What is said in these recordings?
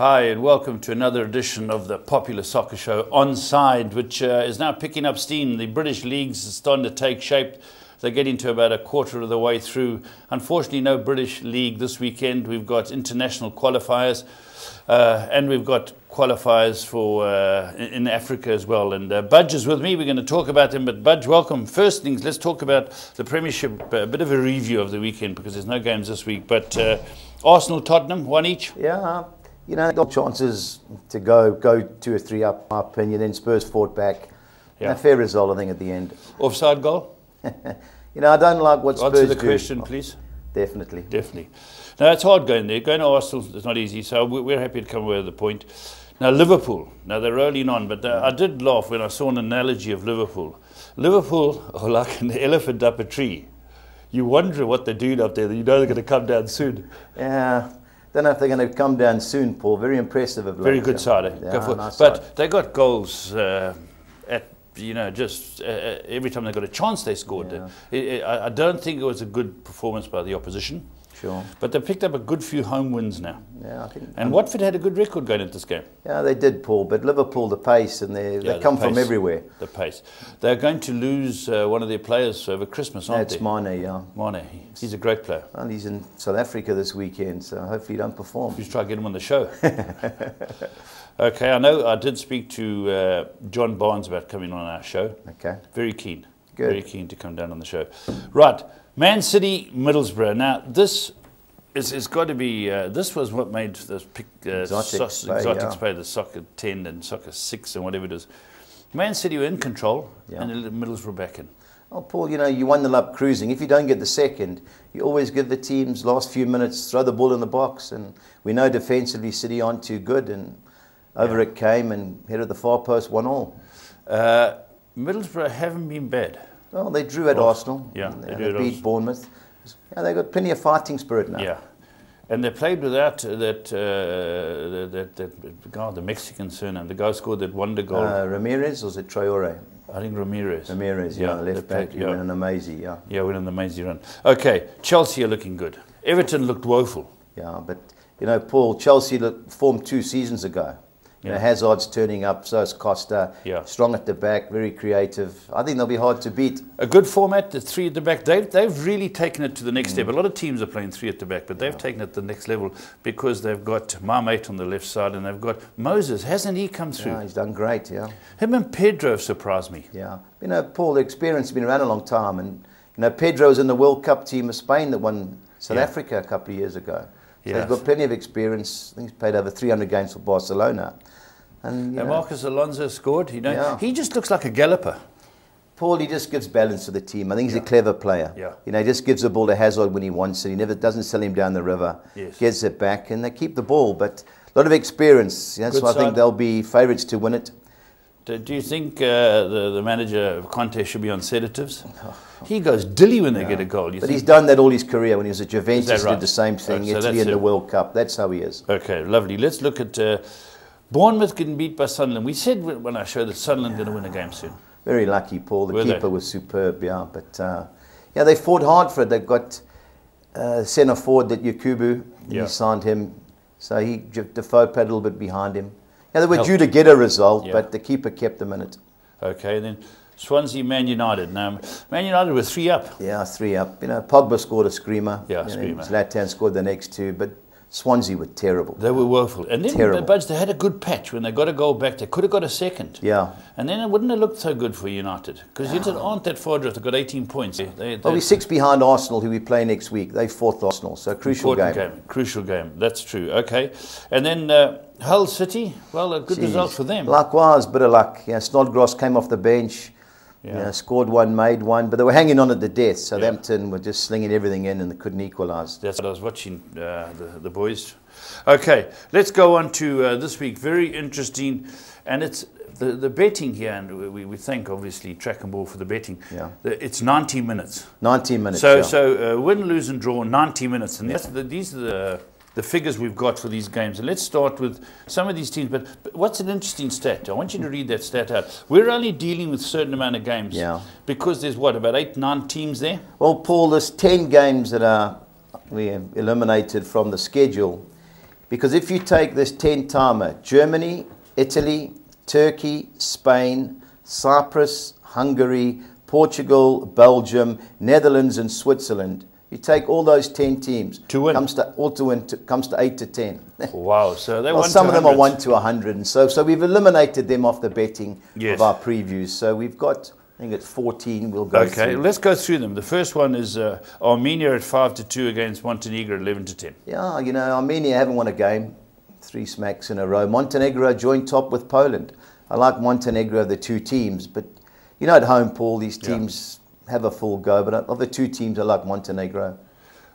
Hi, and welcome to another edition of the popular soccer show Onside, which uh, is now picking up steam. The British leagues are starting to take shape. They're getting to about a quarter of the way through. Unfortunately, no British league this weekend. We've got international qualifiers, uh, and we've got qualifiers for uh, in Africa as well. And uh, Budge is with me. We're going to talk about him. But Budge, welcome. First things, let's talk about the Premiership. A bit of a review of the weekend because there's no games this week. But uh, Arsenal, Tottenham, one each. Yeah, you know, got chances to go go two or three up, my opinion. Then Spurs fought back. Yeah. A fair result, I think, at the end. Offside goal. You know, I don't like what Spurs Answer the do. question, oh, please. Definitely. Definitely. Now, it's hard going there. Going to Arsenal is not easy, so we- we're happy to come away with the point. Now, Liverpool. Now, they're rolling on, but I did laugh when I saw an analogy of Liverpool. Liverpool are like an elephant up a tree. You wonder what they're doing up there. You know they're going to come down soon. Yeah. Don't know if they're going to come down soon, Paul. Very impressive of Very good side. eh? Yeah, Go for it. nice but side. they got goals uh, at, you know, just uh, uh, every time they got a chance, they scored. Yeah. I- I, I don't think it was a good performance by the opposition. Sure. But they've picked up a good few home wins now. Yeah, I think. And Watford had a good record going into this game. Yeah, they did, Paul. But Liverpool, the pace, and they, Yeah, they the come from everywhere. The pace. They're going to lose uh, one of their players over Christmas, aren't That's they? Mane, yeah. Mane. He's a great player. Well, he's in South Africa this weekend, so hopefully he don't perform. Should try to get him on the show. okay, I know I did speak to uh, John Barnes about coming on our show. Okay. Very keen. Good. Very keen to come down on the show. Right. Man City, Middlesbrough. Now, this is, is got to be, uh, this was what made the pick, uh, Exotics soc- play, exotics yeah. play, the soccer 10 and soccer 6 and whatever it is. Man City were in control Yeah. and the Middlesbrough back in. Oh, Paul, you know, you won the up cruising. If you don't get the second, you always give the teams last few minutes, throw the ball in the box. And we know defensively City aren't too good. And over it came and headed the far post, one all. Uh, Middlesbrough haven't been bad. Well, they drew at Well, Arsenal. yeah, and they they, beat. Bournemouth. Yeah, they've got plenty of fighting spirit now. Yeah. And they played without uh, that, uh, that, that, that guy, the Mexican surname, the guy scored that wonder goal. Uh, Ramirez or is it Traore? I think Ramirez. Ramirez, yeah, they left back. He yeah. went an amazing, yeah. Yeah, went on the amazing run. Okay, Chelsea are looking good. Everton looked woeful. Yeah, but you know, Paul, Chelsea formed two seasons ago. You know, Hazard's turning up, so is Costa. Yeah. Strong at the back, very creative. I think they'll be hard to beat. A good format, the three at the back. They've, they've really taken it to the Mm. next step. A lot of teams are playing three at the back, but they've taken it to the next level because they've got my mate on the left side and they've got Moses. Hasn't he come through? Yeah, he's done great, yeah. Him and Pedro have surprised me. Yeah. You know, Paul, the experience has been around a long time. And, you know, Pedro was in the World Cup team of Spain that won South Yeah. Africa a couple of years ago. So Yeah. he's got plenty of experience. I think he's played over 300 games for Barcelona. And, And Marcos Alonso scored. You know, Yeah. he just looks like a galloper. Paul, he just gives balance to the team. I think he's a clever player. Yeah. You know, he just gives the ball to Hazard when he wants it. He never doesn't sell him down the river. Yes. Gets it back, and they keep the ball. But a lot of experience. That's Good why I think they'll be favourites to win it. Do, do you think uh, the, the manager of Conte should be on sedatives? He goes dilly when they get a goal. You But he's done that all his career. When he was at Juventus, he right? did the same thing. So Italy in the. World Cup. That's how he is. Okay, lovely. Let's look at uh, Bournemouth getting beat by Sunderland. We said when I showed that Sunderland going to win a game soon. Very lucky, Paul. The Were they? keeper was superb, yeah. But uh, yeah, they fought hard for it. They've got uh, centre forward that Yakubu. Yeah. He signed him, so he Defoe played a little bit behind him. Yeah, they were Helped. due to get a result, Yeah. but the keeper kept them in it. Okay, and then Swansea, Man United. Now, Man United were three up. Yeah, three up. You know, Pogba scored a screamer. Yeah, You know, screamer. Zlatan scored the next two, but Swansea were terrible. They were woeful. And then, Terrible. Budge, they had a good patch when they got a goal back. They could have got a second. Yeah. And then it wouldn't have looked so good for United because United aren't that far adrift. They've got 18 points. They, they, Well, we're six behind Arsenal, who we play next week. They fourth Arsenal, so crucial Important game. Crucial game. That's true. Okay. And then uh, Hull City, well, a good Jeez. result for them. Likewise, bit of luck. Yeah, Snodgrass came off the bench. Yeah. Yeah. scored one, made one, but they were hanging on at the death. Southampton were just slinging everything in and they couldn't equalise. That's what I was watching uh, the, the boys. Okay, let's go on to uh, this week. Very interesting, and it's the, the betting here, and we, we thank obviously Track and Ball for the betting. Yeah. It's 90 minutes. 19 minutes. So, yeah. so uh, win, lose, and draw 90 minutes, and that's the, these are the, the figures we've got for these games. And let's start with some of these teams. But, but what's an interesting stat? I want you to read that stat out. We're only dealing with a certain amount of games. Yeah. Because there's what about eight, nine teams there. Well, Paul, there's 10 games that are we eliminated from the schedule. Because if you take this 10 timer, Germany, Italy, Turkey, Spain, Cyprus, Hungary, Portugal, Belgium, Netherlands, and Switzerland, you take all those 10 teams. To win. Comes to, all to win, to, comes to 8 to 10. Wow. So they Well, some of them are 1 to 100. And so, so we've eliminated them off the betting Yes. of our previews. So we've got, I think it's 14 we'll go Okay, through. let's go through them. The first one is uh, Armenia at 5 to 2 against Montenegro at 11 to 10. Yeah, you know, Armenia haven't won a game, three smacks in a row. Montenegro joined top with Poland. I like Montenegro, the two teams, but you know, at home, Paul, these Yeah. Have a full go. But of the two teams, I like Montenegro.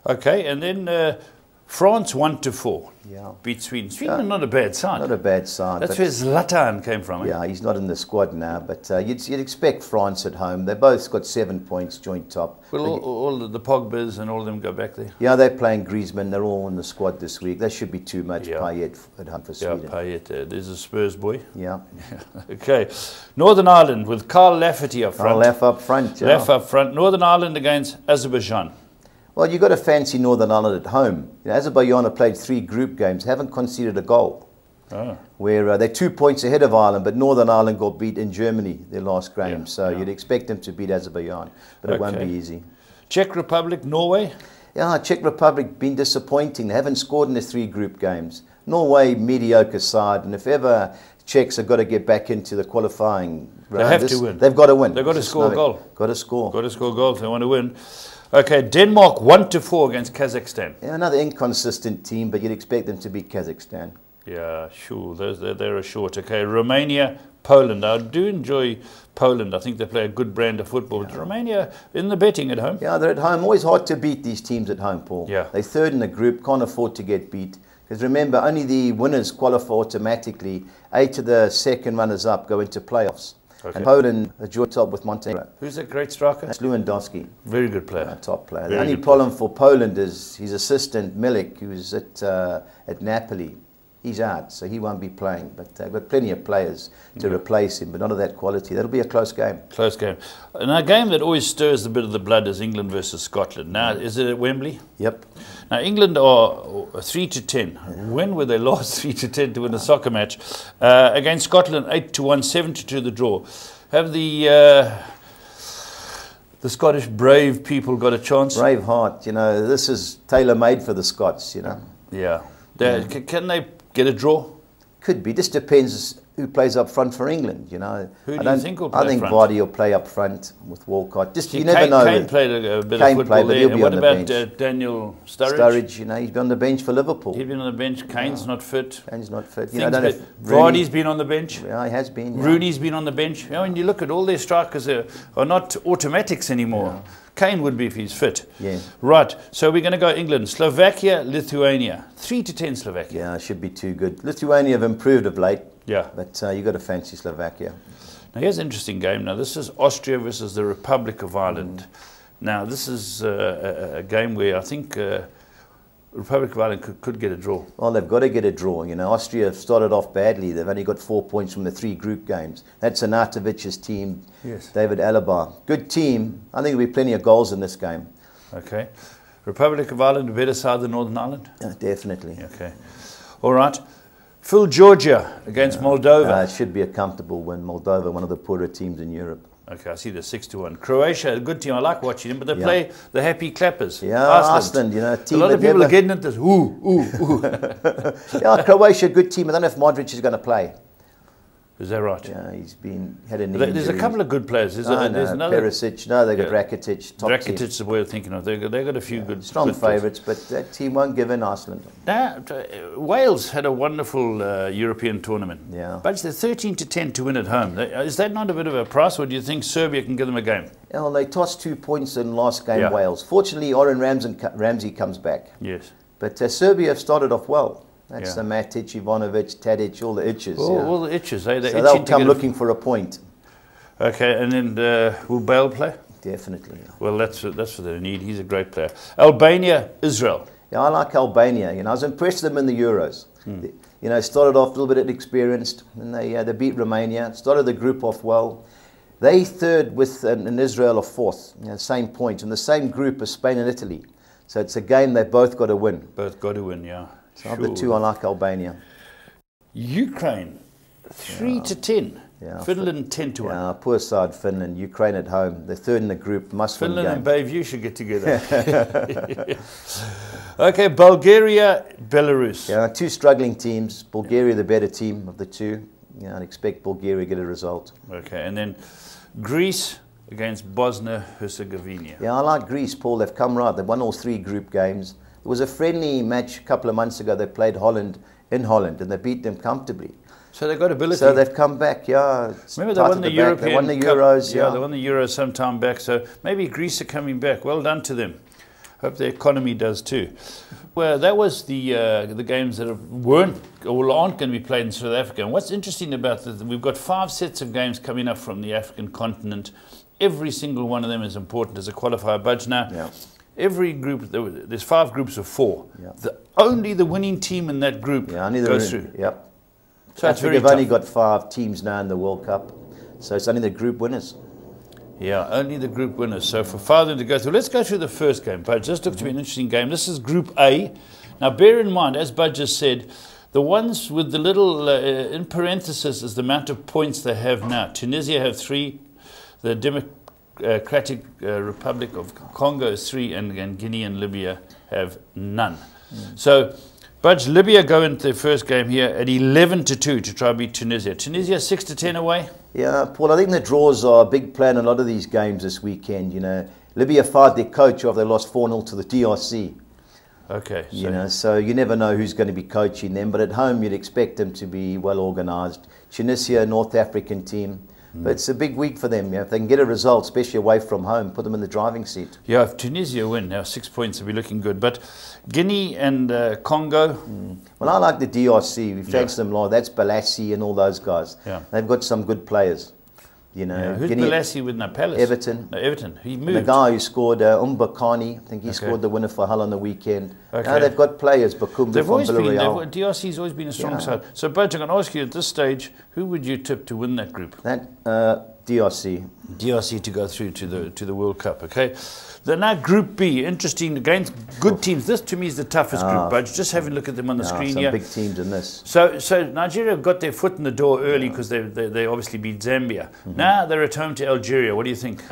Okay, and then uh, France 1 to 4 Yeah. beat Sweden. Not a bad side. Not a bad side. That's where Zlatan came from. eh? yeah, he's not in the squad now, but uh, you'd, you'd expect France at home. They both got seven points, joint top. Well, all, all of the Pogbas and all of them go back there. Yeah, they're playing Griezmann. They're all in the squad this week. That should be too much Yeah. Payet at home for Sweden. pay it. Uh, there's a Spurs boy. Yeah. okay, Northern Ireland with Carl Lafferty up front. Oh, Left up front. Yeah. Laff up front. Northern Ireland against Azerbaijan. Well, you've got to fancy Northern Ireland at home. You know, Azerbaijan have played three group games, haven't conceded a goal. Oh. Where uh, they're two points ahead of Ireland, but Northern Ireland got beat in Germany their last game. Yeah, so yeah. you'd expect them to beat Azerbaijan, but it won't be easy. Czech Republic, Norway. Yeah, Czech Republic been disappointing. They haven't scored in the three group games. Norway, mediocre side, and if ever Czechs have got to get back into the qualifying round, have this- to win. They've got to win. They've got to score a goal. Got to score. Got to score goals. They want to win. Okay, Denmark 1 to 4 against Kazakhstan. Yeah, another inconsistent team, but you'd expect them to beat Kazakhstan. Yeah, sure. They're, they're a short. Okay, Romania, Poland. I do enjoy Poland. I think they play a good brand of football. But Romania in the betting at home. Yeah, they're at home. Always hard to beat these teams at home, Paul. Yeah. They're third in the group, can't afford to get beat. Because remember, only the winners qualify automatically. Eight of the second runners up go into playoffs. Okay. And Poland a joint top with Montenegro. Who's a great striker? That's Lewandowski, Very good a player. top player. Very the only problem for Poland is his assistant, Milik, who's at, uh, at Napoli. He's out, so he won't be playing. But they've got plenty of players to replace him, but not of that quality. That'll be a close game. Close game. And a game that always stirs a bit of the blood is England versus Scotland. Now, is it at Wembley? Yep. Now, England are uh, 3 to 10. When were they last 3 to 10 to win a soccer match? Uh, against Scotland, 8 to 1, 7 to 2 the draw. Have the. Uh, the Scottish brave people got a chance? Brave heart, you know, this is tailor made for the Scots, you know. Yeah. C- Can they get a draw? Could be. This depends who plays up front for England. You know, Who do I you don't- think will I think front? Vardy will play up front with Walcott. Just See, you never Kane, know. Kane played a, a bit Kane of played, football but there. And what about uh. Daniel Sturridge? Sturridge, you know, he's been on the bench for Liverpool. He's been on the bench. Kane's not fit. Kane's not fit. You know, Things I don't know that- if Rooney- Vardy's been on the bench. Yeah, he has been. Yeah. Rooney's been on the bench. You know, when you look at all their strikers are, are not automatics anymore. Kane would be if he's fit. Yeah. Right. So we're going to go England, Slovakia, Lithuania. Three to ten Slovakia. Yeah, it should be too good. Lithuania have improved of late, Yeah. but uh, you've got to fancy Slovakia. Now here's an interesting game. Now this is Austria versus the Republic of Ireland. Now this is uh, a, a game where I think uh, Republic of Ireland could, could get a draw. Well, they've got to get a draw. You know, Austria have started off badly. They've only got four points from the three group games. That's Arnautovic's team. Yes. David Alaba. Good team. I think there'll be plenty of goals in this game. Okay. Republic of Ireland a better side than Northern Ireland. Yeah, definitely. Okay. All right. Phil Georgia against Moldova. Uh, it should be a comfortable win. Moldova, one of the poorer teams in Europe. Okay, I see the six to one. Croatia, a good team. I like watching them, but they Yeah. play the happy clappers. Yeah, Iceland, you know, a A lot of people never- are getting at this. Ooh, ooh, ooh. Yeah, Croatia, good team. I don't know if Modric is going to play. Is that right? Yeah, he's been had a knee There- There's a couple of good players. There's, Oh, a, there's no, another. Perisic. No, they got Yeah. Rakitic. Top Rakitic is the way of thinking of. They've got, they've got a few good. Strong good favourites, but that team won't give in Iceland. Now, uh, Wales had a wonderful uh, European tournament. Yeah. But they're 13 to 10 to win at home. Is that not a bit of a price, or do you think Serbia can give them a game? Yeah, well, they tossed two points in last game, Yeah. Wales. Fortunately, Aaron Ramsey, Ramsey comes back. Yes. But uh, Serbia have started off well. That's Yeah. the Matic, Ivanovic, Tadic, all the itches. All, yeah. all the itches, eh? They're so they'll come looking for a point. Okay, and then uh, will Bale play? Definitely. Well, that's that's what they need. He's a great player. Albania, Israel. Yeah, I like Albania. You know, I was impressed with them in the Euros. Hmm. They- you know, started off a little bit inexperienced, and they uh, they beat Romania. Started the group off well. They third with an, and Israel are fourth. You know, same points in the same group as Spain and Italy. So it's a game they both got to win. Both got to win, yeah. So of the two, I like Albania. Ukraine, 3 to 10. Yeah. Finland, 10 to 1. Poor side Finland, Ukraine at home. They're third in the group, must win Finland and Bayview should get together. okay, Bulgaria, Belarus. Yeah, two struggling teams. Bulgaria, the better team of the two. Yeah, I'd expect Bulgaria to get a result. Okay, and then Greece against Bosnia Herzegovina. Yeah, I like Greece, Paul. They've come right. They've won all three group games. There was a friendly match a couple of months ago. They played Holland in Holland and they beat them comfortably. So they've got ability. So they've come back, yeah. Remember they won the, back. European They won the Cup. Euros, yeah. they won the Euros some time back. So maybe Greece are coming back. Well done to them. Hope the economy does too. Well, that was the uh, the games that weren't or aren't going to be played in South Africa. And what's interesting about this, we've got five sets of games coming up from the African continent. Every single one of them is important as a qualifier budge now. Yeah. Every group, there- there's five groups of four. Yeah. The, only the winning team in that group Yeah, only the goes win- through. Yep. So Africa have only got five teams now in the World Cup. So it's only the group winners. Yeah, only the group winners. So for father to go through, let's go through the first game. Budge, this looks to be an interesting game. This is Group A. Now, bear in mind, as Budge has said, the ones with the little uh, in parenthesis is the amount of points they have now. Tunisia have three, the Democratic uh, Republic of Congo is three, and, and Guinea and Libya have none. So. Budge, Libya go into their first game here at 11 to 2 to try and beat Tunisia. Tunisia 6 to 10 away. Yeah, Paul, I think the draws are a big plan in a lot of these games this weekend. You know, Libya fired their coach after they lost 4 0 to the DRC. Okay. So You know, so you never know who's going to be coaching them. But at home, you'd expect them to be well organised. Tunisia, North African team. But it's a big week for them. You know, if they can get a result, especially away from home, put them in the driving seat. Yeah, if Tunisia win, now six points will be looking good. But Guinea and uh, Congo, Well, I like the DRC. We fancy them a lot. That's Bolasie and all those guys. Yeah. They've got some good players. You know, yeah, who's Guinea- Bolasie with Palace? Everton. No, Everton. He The guy who scored uh, Umbakani, I think he Okay. scored the winner for Hull on the weekend. Okay. Now they've got players, Bakambu They've always been, they've, DRC's always been a strong Yeah. side. So, Budge, I'm going to ask you at this stage, who would you tip to win that group? That uh, DRC. DRC to go through to the to the World Cup. Okay. Then now Group B, interesting against good teams. This to me is the toughest Ah. group. Budge, just having a look at them on the Ah, screen some here. big teams in this. So, so Nigeria got their foot in the door early because they, they, they obviously beat Zambia. Mm-hmm. Now they're at home to Algeria. What do you think?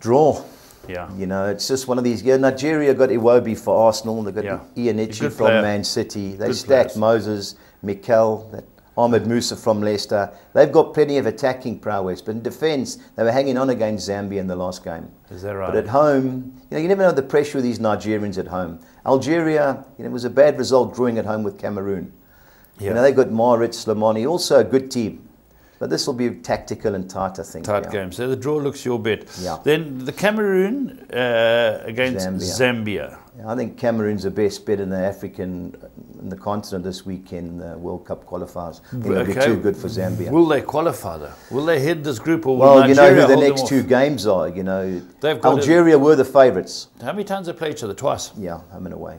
Draw. Yeah. You know, it's just one of these. Yeah, Nigeria got Iwobi for Arsenal. They've got Yeah. Ianichi from player. Man City. They Good stacked players. Moses, Mikel, that Ahmed Musa from Leicester. They've got plenty of attacking prowess, but in defence, they were hanging on against Zambia in the last game. Is that right? But at home, you know, you never know the pressure of these Nigerians at home. Algeria, you know, it was a bad result drawing at home with Cameroon. Yeah. You know, they got Mahrez, Lamani, also a good team. But this will be tactical and tight, I think. Tight yeah. game. So the draw looks your bet. Yeah. Then the Cameroon uh, against Zambia. Zambia. Yeah, I think Cameroon's the best bet in the African, in the continent this weekend, the World Cup qualifiers. Think It'll be too good for Zambia. Will they qualify though? Will they head this group or will well, you know who the next two games are. You know, They've got Algeria were the favourites. How many times they play each other? Twice. Yeah, home and away.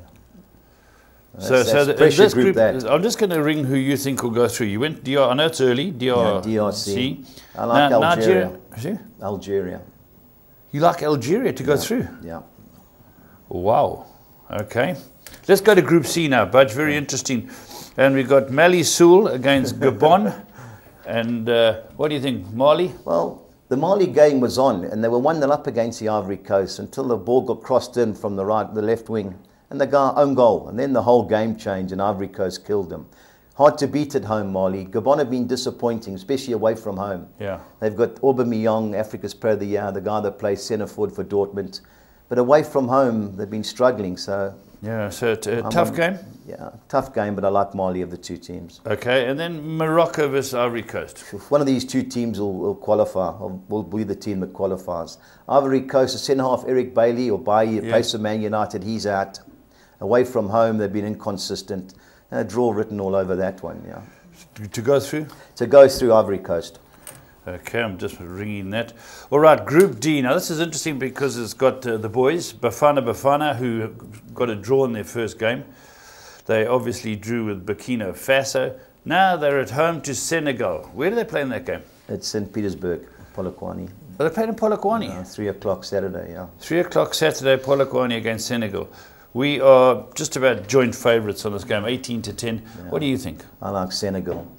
so, That's- so that's the, in pressure this group group, that. I'm just going to ring who you think will go through. You went DR. I know it's early. DR, Yeah, DRC. I like Now, Algeria. Nigeria- Algeria. You like Algeria to go through? Yeah. Wow. Okay. Let's go to Group C now, Budge. Very interesting. And we've got Mali Soul against Gabon. and uh, what do you think, Mali? Well, the Mali game was on, and they were 1 0 up against the Ivory Coast until the ball got crossed in from the right, the left wing, and the guy, own goal. And then the whole game changed, and Ivory Coast killed them. Hard to beat at home, Mali. Gabon have been disappointing, especially away from home. Yeah. They've got Aubameyang, Africa's Player of the Year, the guy that plays centre forward for Dortmund. But away from home, they've been struggling. So, Yeah, so it's a uh, I'm tough on- game. yeah, tough game, but I like Mali of the two teams. Okay, and then Morocco versus Ivory Coast. One of these two teams will, will qualify, or will be the team that qualifies. Ivory Coast, the centre half, Eric Bailey, or Bailly, Yeah. plays for Man United, he's out. Away from home, they've been inconsistent. A draw written all over that one, yeah. To go through? So go through Ivory Coast. Okay, I'm just ringing that. All right, Group D. Now, this is interesting because it's got uh, the boys, Bafana Bafana, who got a draw in their first game. They obviously drew with Burkina Faso. Now they're at home to Senegal. Where do they play in that game? It's St. Petersburg, Polokwane. Well, they played in Polokwane. Uh, three o'clock Saturday, yeah. Three o'clock Saturday, Polokwane against Senegal. We are just about joint favourites on this game, 18 to 10. What do you think? I like Senegal.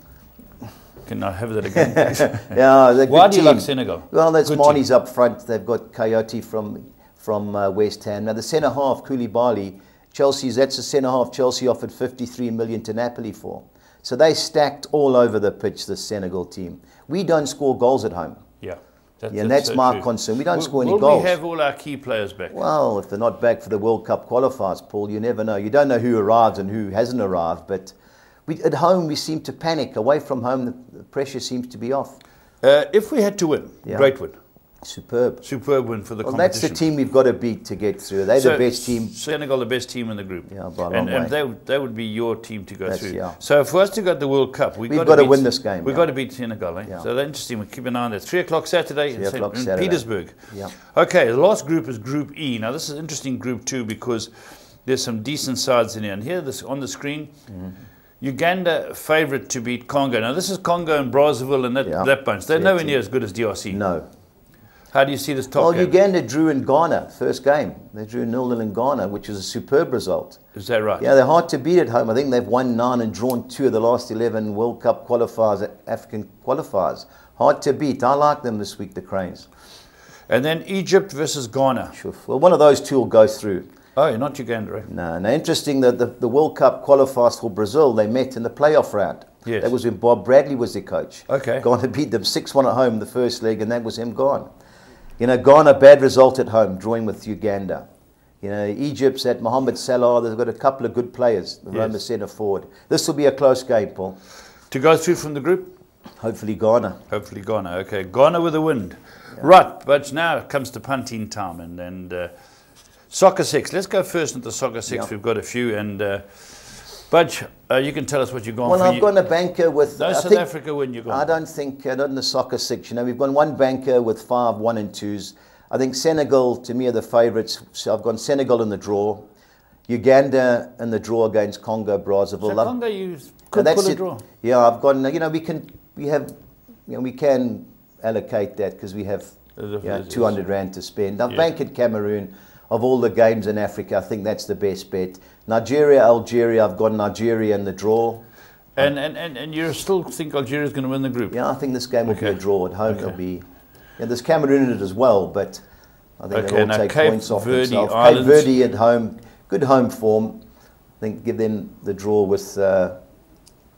Can I have that again? Yeah, Why do you like. Senegal? Well, there's Good Marnie's up front. They've got Kouyaté from from uh, West Ham. Now the centre half, Koulibaly, Chelsea's that's the centre half. Chelsea offered 53 million to Napoli for. So they stacked all over the pitch. The Senegal team. We don't score goals at home. Yeah. That, Yeah, and that's so my true. concern. We don't Will- score any will goals. we have all our key players back? Well, if they're not back for the World Cup qualifiers, Paul, you never know. You don't know who arrives and who hasn't arrived. But we, at home, we seem to panic. Away from home, the, the pressure seems to be off. Uh, if we had to win, Yeah. great win. Superb. Superb win for the Well, that's the team we've got to beat to get through. They're So, the best team. Senegal, the best team in the group. Yeah, by a long and way. they, would- they would be your team to go That's- through. yeah. So for us to go to the World Cup, we've, We've got got to beat, win this game, We've yeah. got to beat Senegal. Eh? Yeah. So that's interesting. We'll keep an eye on that. Three o'clock Saturday in, Three in Saturday. Pietersburg. Yeah. Okay, the last group is Group E. Now this is an interesting group too because there's some decent sides in here. And here, this on the screen. Mm-hmm. Uganda favourite to beat Congo. Now this is Congo and Brazzaville and that, Yeah. that bunch. They're Fair nowhere near as good as DRC. No. How do you see this top Well, game? Uganda drew in Ghana, first game. They drew 0 0 in Ghana, which was a superb result. Is that right? Yeah, they're hard to beat at home. I think they've won nine and drawn two of the last 11 World Cup qualifiers, African qualifiers. Hard to beat. I like them this week, the Cranes. And then Egypt versus Ghana. Sure. Well, one of those two will go through. Oh, not Uganda, right? No, now interesting that the, the World Cup qualifiers for Brazil, they met in the playoff round. Yes. That was when Bob Bradley was their coach. Okay. Ghana beat them 6 1 at home in the first leg, and that was him gone. You know, Ghana, bad result at home, drawing with Uganda. You know, Egypt's at Mohamed Salah, they've got a couple of good players, the Yes. Roma centre forward. This will be a close game, Paul. To go through from the group? Hopefully, Ghana. Hopefully Ghana. Okay, Ghana with the wind. Right, but now it comes to punting time and, and uh, soccer six. Let's go first into soccer six. Yeah. We've got a few. And uh, Budge, uh, you can tell us what you're going Well. I've You- gone a banker with. no I South think- Africa when you're I don't think, uh, not in the soccer six. You know, we've gone one banker with five one and twos. I think Senegal, to me, are the favourites. So I've gone Senegal in the draw, Uganda in the draw against Congo Brazzaville. So Congo, you could pull a it. draw. Yeah, I've gone. You know, we can, we have, you know, we can allocate that because we have you know, 200 rand to spend. I've Yeah. banked Cameroon. Of all the games in Africa, I think that's the best bet. Nigeria, Algeria, I've got Nigeria in the draw. And, and, and, and you still think Algeria's going to win the group? Yeah, I think this game will be a draw. At home, Okay. it'll be. Yeah, there's Cameroon in it as well, but I think Okay, they'll all take Cape points off Verde themselves. Islands. Cape Verde at home, good home form. I think give them the draw with uh,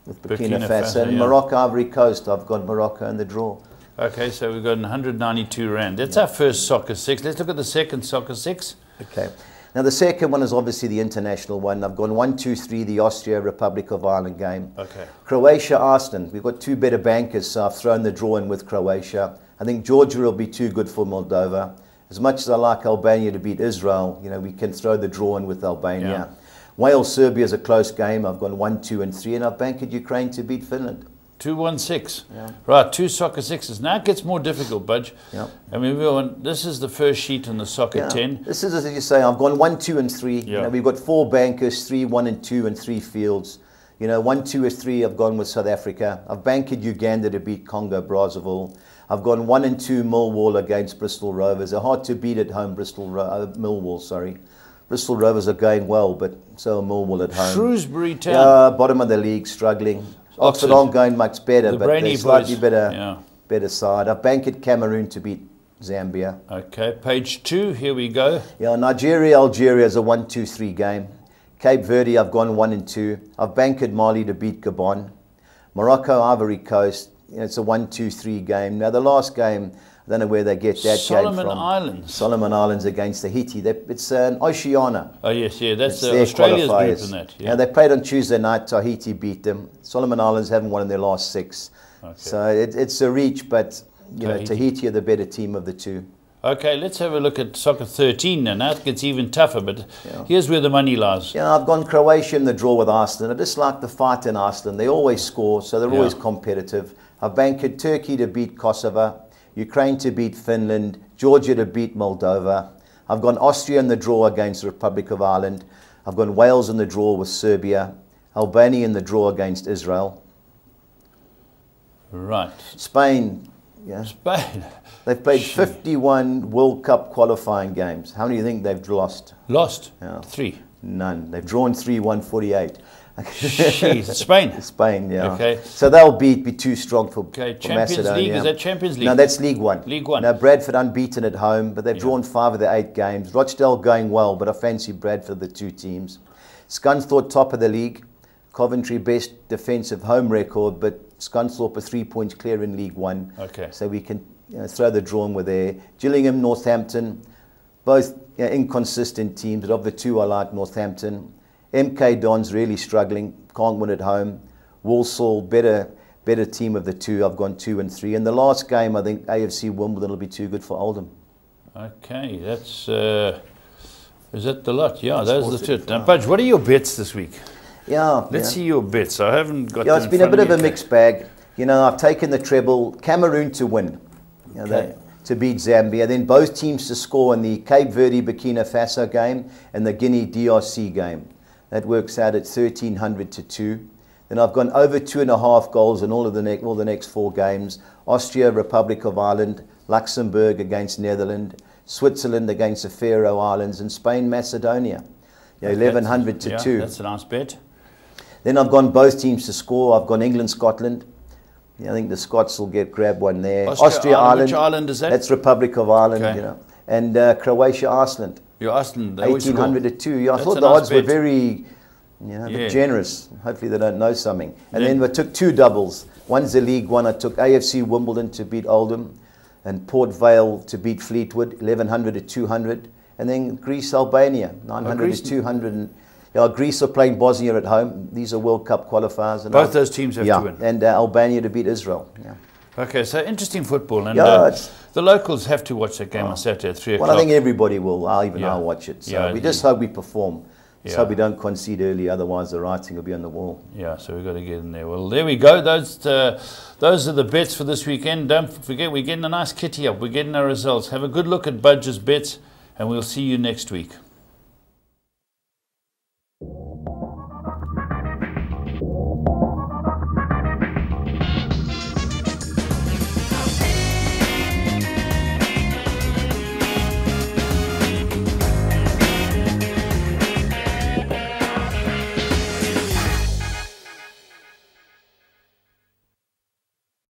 with Burkina, Burkina Faso, Faso, and yeah. Morocco, Ivory Coast. I've got Morocco in the draw. Okay, so we've got 192 Rand. That's our first soccer six. Let's look at the second soccer six. Okay. Now the second one is obviously the international one. I've gone one, two, three, the Austria Republic of Ireland game. Okay. Croatia, Iceland. We've got two better bankers, so I've thrown the draw in with Croatia. I think Georgia will be too good for Moldova. As much as I like Albania to beat Israel, you know, we can throw the draw in with Albania. Wales, Serbia is a close game. I've gone one, two, and three, and I've banked Ukraine to beat Finland. 216. Yeah. Right, two soccer sixes. Now it gets more difficult, Budge. Yeah. I mean, we this is the first sheet in the soccer Yeah. 10. This is as you say. I've gone one, two, and three. You know, we've got four bankers, three, one, and two, and three fields. You know, one, two, or three. I've gone with South Africa. I've banked Uganda to beat Congo Brazzaville. I've gone one and two Millwall against Bristol Rovers. They're hard to beat at home. Bristol Ro- uh, Millwall, sorry. Bristol Rovers are going well, but so are Millwall at home. Shrewsbury Town. Yeah, bottom of the league, struggling. Oxford Oxford. aren't going much better, The but they're slightly boys. better, Yeah. better side. I've banked Cameroon to beat Zambia. Okay, page two. Here we go. Yeah, Nigeria, Algeria is a 1 2 3 game. Cape Verde, I've gone 1 and 2. I've banked Mali to beat Gabon. Morocco, Ivory Coast, you know, it's a 1 2 3 game. Now, the last game, I don't know where they get that Solomon game from. Islands. Solomon Islands against. They, it's an Oceania. Oh, yes, yeah. That's uh, Australia's group in that. Yeah. Yeah. they played on Tuesday night. Tahiti beat them. Solomon Islands haven't won in their last six. Okay. So it, it's a reach, but you know, Tahiti. Tahiti are the better team of the two. Okay, let's have a look at soccer 13 now. Now it gets even tougher, but Yeah. here's where the money lies. Yeah, I've gone Croatia in the draw with Iceland. I just like the fight in Iceland. They always score, so they're Yeah. always competitive. I've banked Turkey to beat Kosovo, Ukraine to beat Finland, Georgia to beat Moldova. I've gone Austria in the draw against the Republic of Ireland. I've gone Wales in the draw with Serbia, Albania in the draw against Israel. Right. Spain, yeah, Spain they've played 51 World Cup qualifying games. How many do you think they've lost? lost Yeah. three. None. They've drawn 3 148. Jeez, Spain. Spain, yeah. Okay. So they'll be, be too strong for, Okay, for Champions Macedonia. League, is that Champions League? No, that's League One. League One. Now, Bradford unbeaten at home, but they've drawn five of the eight games. Rochdale going well, but I fancy Bradford, the two teams. Scunthorpe, top of the league. Coventry, best defensive home record, but Scunthorpe are three points clear in League One. Okay. So we can you know, throw the draw in with there. Gillingham, Northampton, both you know, inconsistent teams, but of the two, I like Northampton. MK Don's really struggling, can't win at home. Walsall, better better team of the two. I've gone two and three. And the last game, I think AFC Wimbledon will be too good for Oldham. Okay, that's. Uh, is that the lot? Yeah, that's the two. Now, Budge, what are your bets this week? Yeah. Let's yeah. see your bets. I haven't got. Yeah, it's been a bit of a mixed bag. You know, I've taken the treble, Cameroon to win, you know, Okay. they- to beat Zambia. Then both teams to score in the Cape Verde Burkina Faso game and the Guinea DRC game. That works out at 1300 to 2. Then I've gone over two and a half goals in all of the, all the next four games. Austria, Republic of Ireland, Luxembourg against Netherlands, Switzerland against the Faroe Islands, and Spain, Macedonia. Know, 1100 to yeah, 2. That's a nice bet. Then I've gone both teams to score. I've gone England, Scotland. Yeah, I think the Scots will get grab one there. Austria, Ireland. Which island is that? That's Republic of Ireland, Okay. you know. And uh, Croatia, Iceland. You're Iceland. They always score. 1800 to 2. Yeah, I That's thought the nice odds were very you know, a bit generous. Hopefully they don't know something. And Yeah. then we took two doubles. One's the league one. I took AFC Wimbledon to beat Oldham and Port Vale to beat Fleetwood, 1100 to 200. And then Greece, Albania, 900 Greece- to 200. And, yeah, Greece are playing Bosnia at home. These are World Cup qualifiers. And Both I- those teams have yeah, to win. And uh, Albania to beat Israel. Yeah. Okay, so interesting football, and Yeah, uh, it's- the locals have to watch that game on Saturday at three o'clock. Well. I think everybody will. I'll even Yeah. I'll watch it. So Yeah, we just hope we perform. Yeah. hope we don't concede early, otherwise the writing will be on the wall. Yeah, so we've got to get in there. Well, there we go. Those uh, those are the bets for this weekend. Don't forget, we're getting a nice kitty up. We're getting our results. Have a good look at Budge's bets, and we'll see you next week.